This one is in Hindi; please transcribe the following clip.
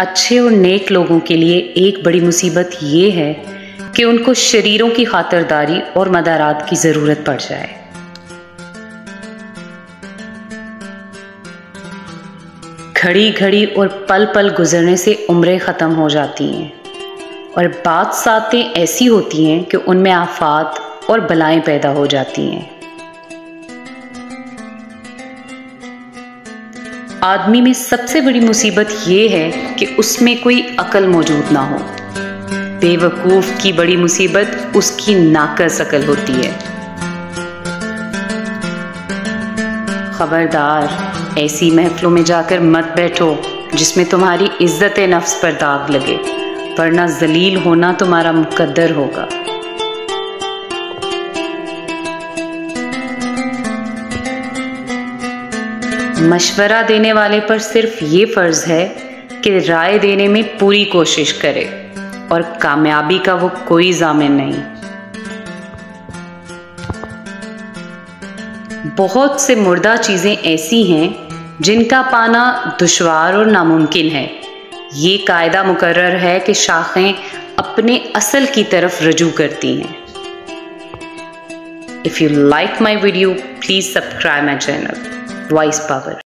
अच्छे और नेक लोगों के लिए एक बड़ी मुसीबत ये है कि उनको शरीरों की खातरदारी और मदारात की ज़रूरत पड़ जाए। घड़ी घड़ी और पल पल गुजरने से उम्रें ख़त्म हो जाती हैं और बात सातें ऐसी होती हैं कि उनमें आफात और बलाएँ पैदा हो जाती हैं। आदमी में सबसे बड़ी मुसीबत ये है कि उसमें कोई अकल मौजूद ना हो। बेवकूफ़ की बड़ी मुसीबत उसकी नाकस अकल होती है। खबरदार, ऐसी महफिलों में जाकर मत बैठो, जिसमें तुम्हारी इज़्ज़त नफ्स पर दाग लगे, वरना जलील होना तुम्हारा मुकद्दर होगा। मशवरा देने वाले पर सिर्फ़ ये फ़र्ज़ है कि राय देने में पूरी कोशिश करे और कामयाबी का वो कोई जामिन नहीं। बहुत से मुर्दा चीज़ें ऐसी हैं जिनका पाना दुशवार और नामुमकिन है। ये कायदा मुकर्र है कि शाखें अपने असल की तरफ़ रजू करती हैं। If you like my video please subscribe my channel voice power.